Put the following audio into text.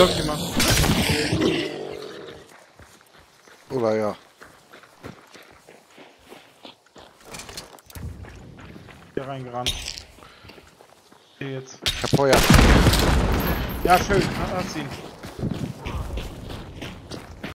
Block gemacht. Oder ja. Hier reingerannt. Hier jetzt. Ich hab Feuer. Ja, schön. Hat ihn.